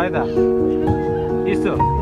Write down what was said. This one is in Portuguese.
Vai dar. Isso.